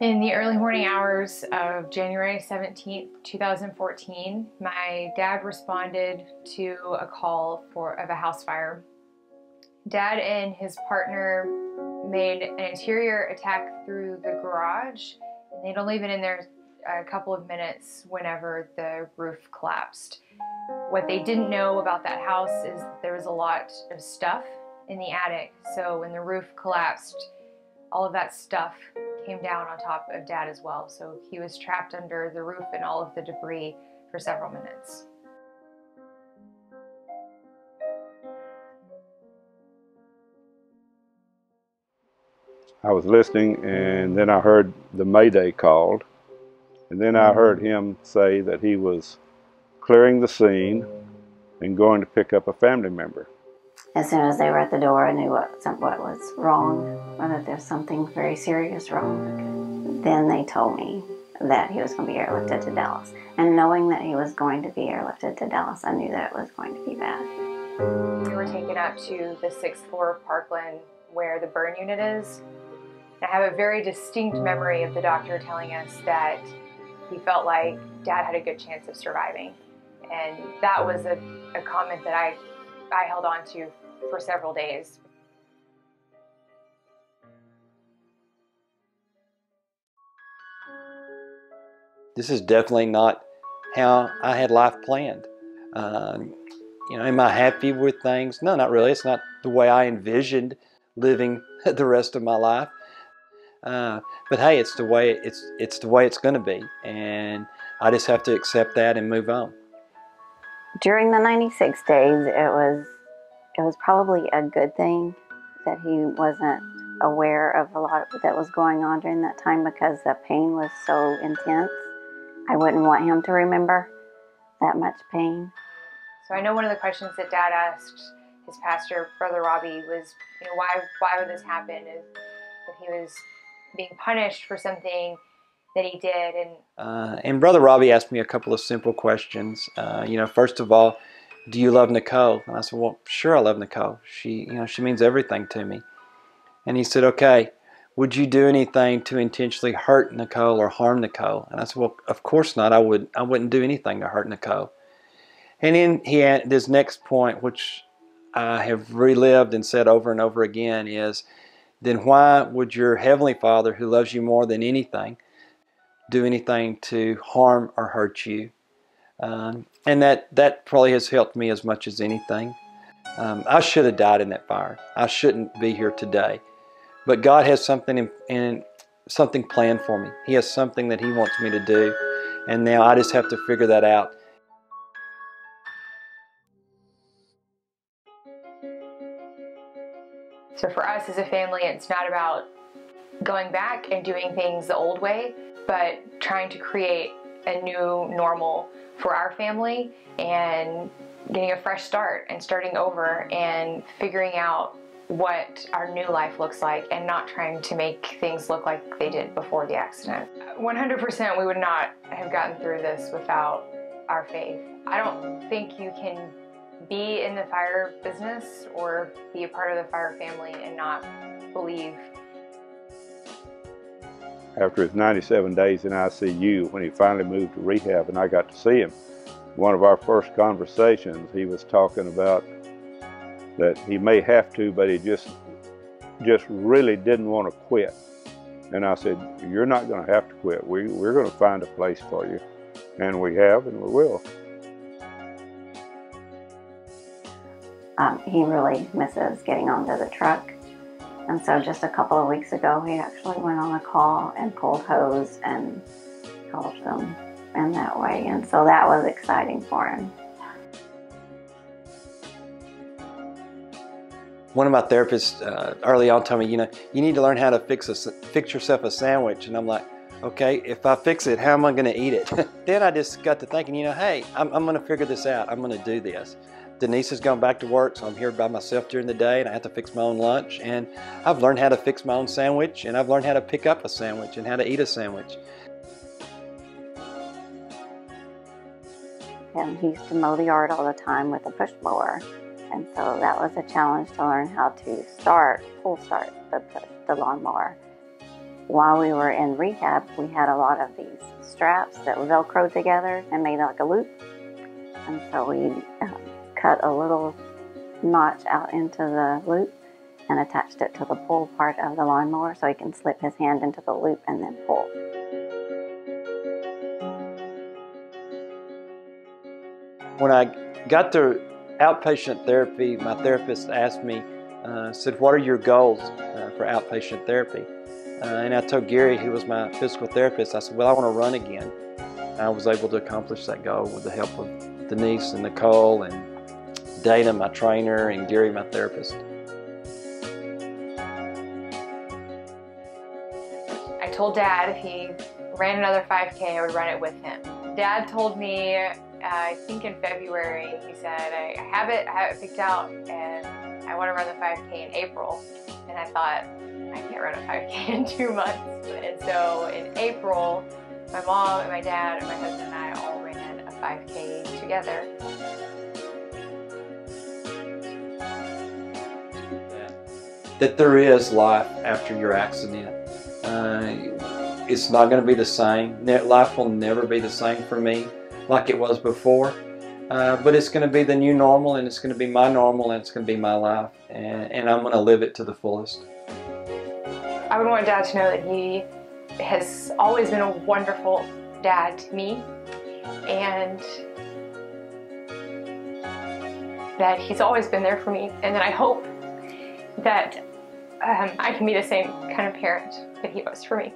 In the early morning hours of January 17, 2014, my dad responded to a call for of a house fire. Dad and his partner made an interior attack through the garage, and they'd only been in there a couple of minutes whenever the roof collapsed. What they didn't know about that house is that there was a lot of stuff in the attic, so when the roof collapsed, all of that stuff came down on top of dad as well. So he was trapped under the roof and all of the debris for several minutes. I was listening and then I heard the Mayday called. And then I heard him say that he was clearing the scene and going to pick up a family member. As soon as they were at the door, I knew what, what was wrong, or that there's something very serious wrong. Then they told me that he was going to be airlifted to Dallas. And knowing that he was going to be airlifted to Dallas, I knew that it was going to be bad. We were taken up to the sixth floor of Parkland where the burn unit is. I have a very distinct memory of the doctor telling us that he felt like dad had a good chance of surviving. And that was a, a comment that I, I held on to for several days. This is definitely not how I had life planned. Um, you know, am I happy with things? No, not really. It's not the way I envisioned living the rest of my life. Uh, but hey, it's the way it's it's the way it's going to be, and I just have to accept that and move on. During the 96 days, it was it was probably a good thing that he wasn't aware of a lot that was going on during that time because the pain was so intense. I wouldn't want him to remember that much pain. So I know one of the questions that Dad asked his pastor, Brother Robbie, was, you know, why why would this happen? Is that he was being punished for something that he did, and uh, and Brother Robbie asked me a couple of simple questions. Uh, you know, first of all, do you love Nicole? And I said, well, sure, I love Nicole. She, you know, she means everything to me. And he said, okay, would you do anything to intentionally hurt Nicole or harm Nicole? And I said, well, of course not. I would, I wouldn't do anything to hurt Nicole. And then he had this next point, which I have relived and said over and over again, is then why would your heavenly Father, who loves you more than anything, do anything to harm or hurt you? Um, and that, that probably has helped me as much as anything. Um, I should have died in that fire. I shouldn't be here today. But God has something in, in, something planned for me. He has something that He wants me to do. And now I just have to figure that out. So for us as a family, it's not about going back and doing things the old way, but trying to create a new normal for our family and getting a fresh start and starting over and figuring out what our new life looks like and not trying to make things look like they did before the accident. 100% we would not have gotten through this without our faith. I don't think you can be in the fire business or be a part of the fire family and not believe. After his 97 days in ICU, when he finally moved to rehab and I got to see him, one of our first conversations, he was talking about that he may have to, but he just just really didn't want to quit. And I said, you're not going to have to quit. We, we're going to find a place for you. And we have, and we will. Um, he really misses getting onto the truck. And so just a couple of weeks ago, he actually went on a call and pulled hose and helped them in that way. And so that was exciting for him. One of my therapists uh, early on told me, you know, you need to learn how to fix a, fix yourself a sandwich. And I'm like, okay, if I fix it, how am I going to eat it? then I just got to thinking, you know, hey, I'm, I'm going to figure this out. I'm going to do this. Denise has gone back to work, so I'm here by myself during the day, and I have to fix my own lunch. And I've learned how to fix my own sandwich, and I've learned how to pick up a sandwich and how to eat a sandwich. And he used to mow the yard all the time with a push blower. And so that was a challenge to learn how to start, full start the, the lawnmower. while we were in rehab, we had a lot of these straps that were velcroed together and made like a loop. And so we um, cut a little notch out into the loop and attached it to the pull part of the lawnmower so he can slip his hand into the loop and then pull. When I got to outpatient therapy, my therapist asked me, uh, said, what are your goals uh, for outpatient therapy? Uh, and I told Gary, who was my physical therapist, I said, well, I want to run again. I was able to accomplish that goal with the help of Denise and Nicole and Dana, my trainer, and Gary, my therapist. I told Dad if he ran another 5K, I would run it with him. Dad told me, uh, I think in February, he said, I have it, I have it picked out, and I want to run the 5K in April. And I thought, I can't run a 5K in two months. And so in April, my mom and my dad and my husband and I all ran a 5K together. That there is life after your accident. Uh, it's not going to be the same. Life will never be the same for me like it was before. Uh, but it's going to be the new normal and it's going to be my normal and it's going to be my life. And, and I'm going to live it to the fullest. I would want Dad to know that he has always been a wonderful dad to me and that he's always been there for me and that I hope that um, I can be the same kind of parent that he was for me.